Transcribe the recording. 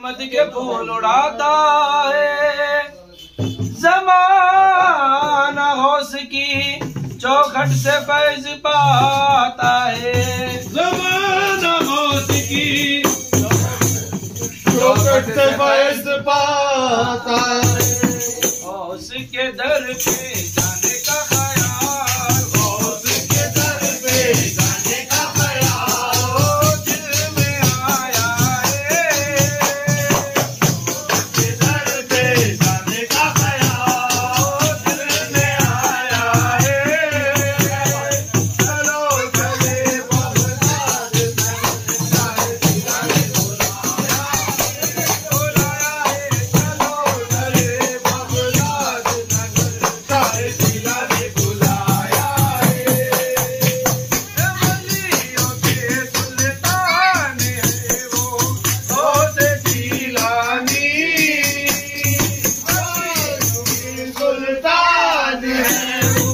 अहमद के फूल उड़ाता है। जमाना होश की चौखट से फैज पाता है। जमाना होश की चौखट से फैज पाता है। होश के दर पे जाने सुल्तान है